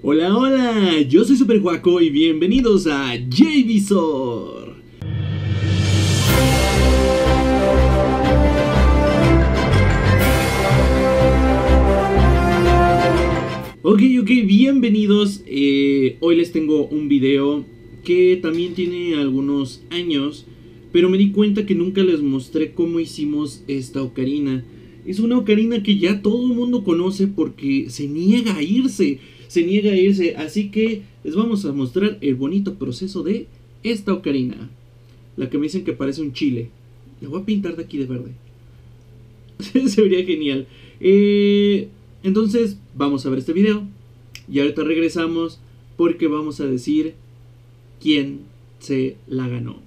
Hola, hola, yo soy Super Guaco y bienvenidos a JVisor. Ok, ok, bienvenidos. Eh, hoy les tengo un video que también tiene algunos años, pero me di cuenta que nunca les mostré cómo hicimos esta ocarina. Es una ocarina que ya todo el mundo conoce porque se niega a irse, se niega a irse, así que les vamos a mostrar el bonito proceso de esta ocarina. La que me dicen que parece un chile. La voy a pintar de aquí de verde. se vería genial. Eh, entonces, vamos a ver este video. Y ahorita regresamos porque vamos a decir quién se la ganó.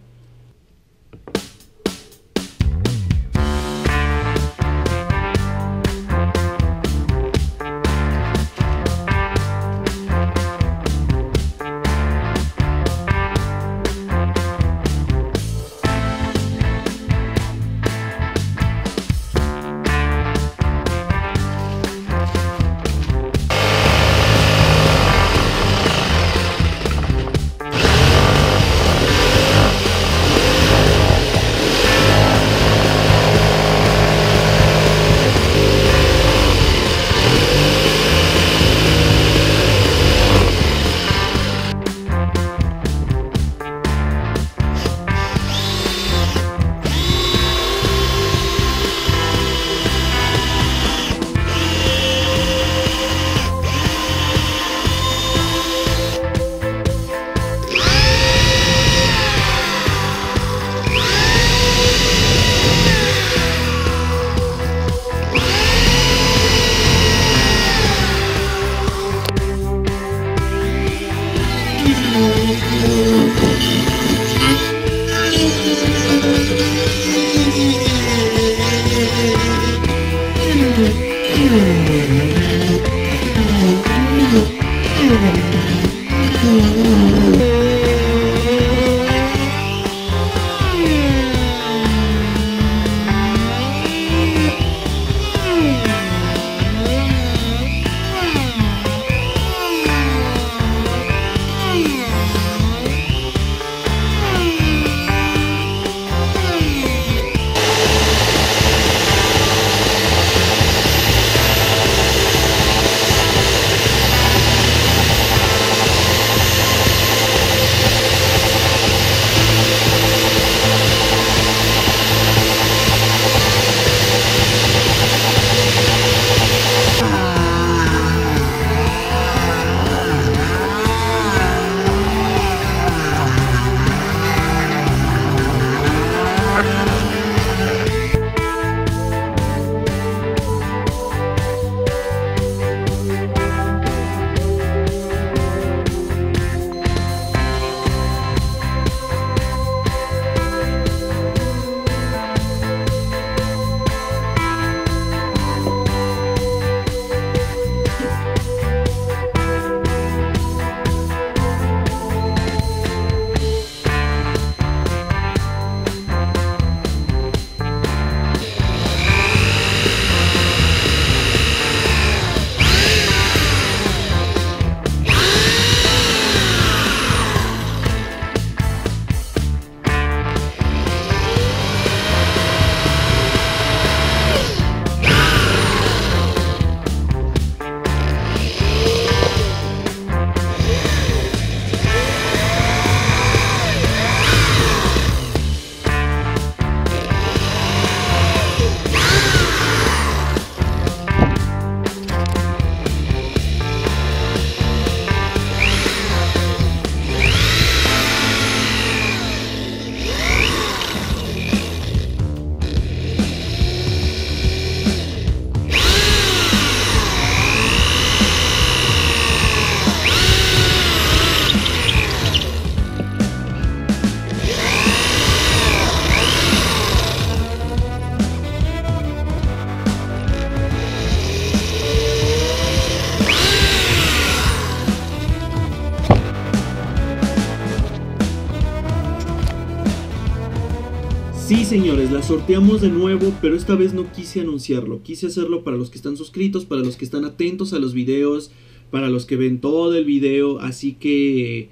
Sí, señores, la sorteamos de nuevo, pero esta vez no quise anunciarlo. Quise hacerlo para los que están suscritos, para los que están atentos a los videos, para los que ven todo el video, así que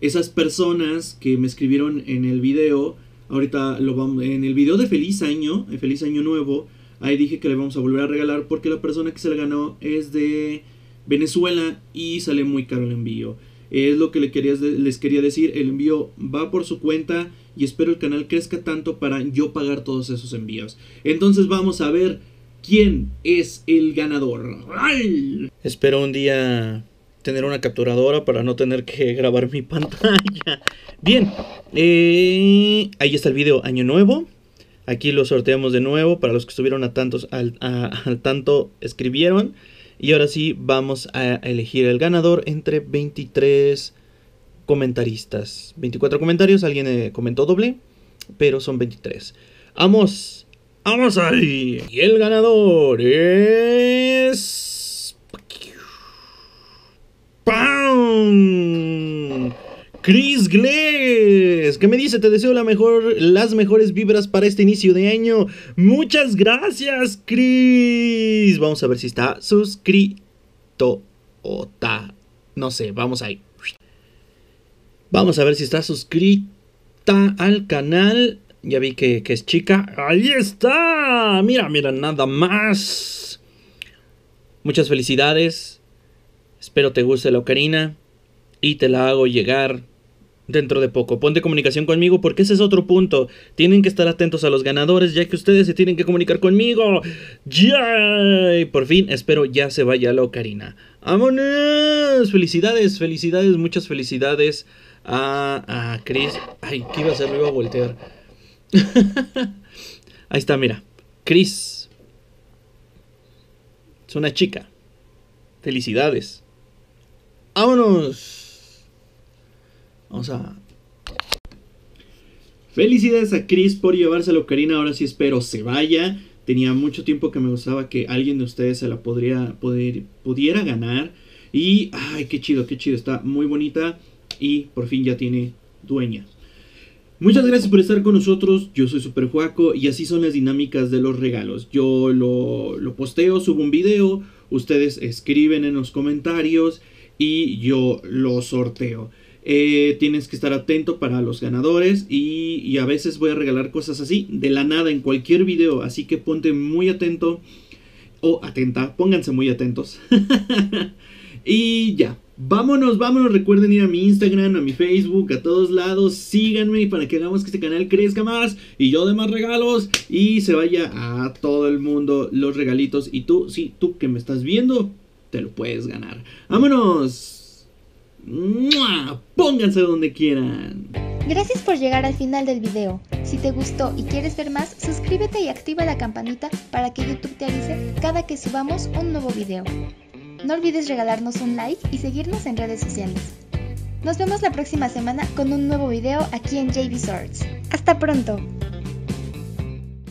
esas personas que me escribieron en el video, ahorita lo vamos, en el video de feliz año, feliz año nuevo, ahí dije que le vamos a volver a regalar porque la persona que se le ganó es de Venezuela y sale muy caro el envío. Es lo que les quería, decir, el envío va por su cuenta y espero el canal crezca tanto para yo pagar todos esos envíos. Entonces vamos a ver quién es el ganador. Espero un día tener una capturadora para no tener que grabar mi pantalla. Bien, eh, ahí está el video Año Nuevo. Aquí lo sorteamos de nuevo para los que estuvieron a tantos al, al tanto escribieron. Y ahora sí vamos a elegir el ganador entre 23 comentaristas. 24 comentarios, alguien eh, comentó doble, pero son 23. Vamos, vamos ahí. Y el ganador es... Chris Gles, ¿qué me dice? Te deseo las mejores vibras para este inicio de año. Muchas gracias, Chris. Vamos a ver si está suscrito o está. No sé, vamos ahí. Vamos a ver si está suscrita al canal. Ya vi que, que es chica. Ahí está. Mira, mira, nada más. Muchas felicidades. Espero te guste la ocarina. Y te la hago llegar dentro de poco. Ponte comunicación conmigo porque ese es otro punto. Tienen que estar atentos a los ganadores ya que ustedes se tienen que comunicar conmigo. Por fin, espero ya se vaya la ocarina. ¡Vámonos! Felicidades, felicidades, muchas felicidades a, a Chris. Ay, ¿qué iba a hacer? Lo iba a voltear. Ahí está, mira. Chris. Es una chica. Felicidades. ¡Vámonos! Vamos a... Felicidades a Chris por llevárselo, Karina. Ahora sí espero se vaya. Tenía mucho tiempo que me gustaba que alguien de ustedes se la podría, poder, pudiera ganar. Y, ay, qué chido, qué chido. Está muy bonita y por fin ya tiene dueña. Muchas gracias por estar con nosotros. Yo soy Super Juaco y así son las dinámicas de los regalos. Yo lo, lo posteo, subo un video, ustedes escriben en los comentarios y yo lo sorteo. Eh, tienes que estar atento para los ganadores y, a veces voy a regalar cosas así de la nada en cualquier video. Así que ponte muy atento o atenta, pónganse muy atentos. y ya, vámonos, vámonos. Recuerden ir a mi Instagram, a mi Facebook, a todos lados. Síganme para que hagamos que este canal crezca más y yo de más regalos y se vaya a todo el mundo los regalitos. Y tú, sí, tú que me estás viendo, te lo puedes ganar. Vámonos. Pónganse donde quieran. Gracias por llegar al final del video. Si te gustó y quieres ver más, suscríbete y activa la campanita para que YouTube te avise cada que subamos un nuevo video. No olvides regalarnos un like y seguirnos en redes sociales. Nos vemos la próxima semana con un nuevo video aquí en JB Swords. ¡Hasta pronto!